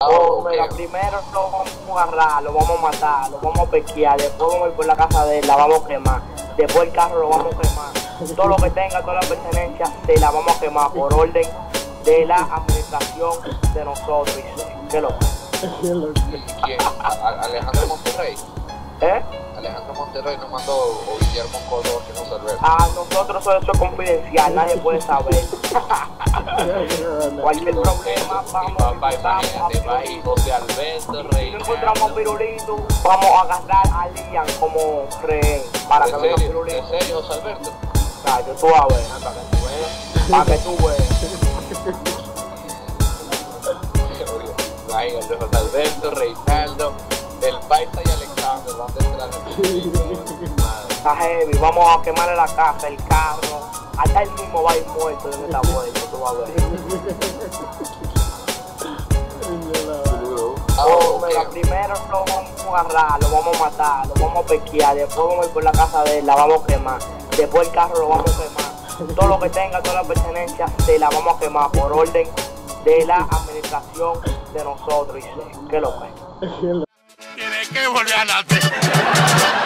Oh, mira, primero lo vamos a agarrar, lo vamos a matar, lo vamos a pesquear, después vamos a ir por la casa de él, la vamos a quemar, después el carro lo vamos a quemar, todo lo que tenga, toda la pertenencia, se la vamos a quemar por orden de la administración de nosotros. ¿Qué lo ¿Quién? ¿A- Alejandro Monterrey. ¿Eh? Alejandro Monterrey nos mandó o Guillermo Colo que nos salve. A nosotros eso es confidencial, nadie puede saber. Cualquier problema, vamos a Papá, imagínate, va ahí José Alberto, Si Rey. no encontramos Pirulito, vamos a agarrar a Lian como rehén para que ¿En venga? Pirulito. ¿En serio, José Alberto? Cayo, tú a ver, que tú veas. Para que tú veas. Imagínate, José Alberto, Reinaldo, el Paisa y Alexander van detrás de Está heavy, vamos a quemarle la casa, el carro. Hasta él mismo va a ir muerto en esta vuelta, tú vas a ver. Oh, mira, primero lo vamos a agarrar, lo vamos a matar, lo vamos a pesquear, después vamos a ir por la casa de él, la vamos a quemar, después el carro lo vamos a quemar, todo lo que tenga, toda la pertenencia, se la vamos a quemar por orden de la administración de nosotros. Y sé, ¿qué lo que? Tiene que volver a nacer.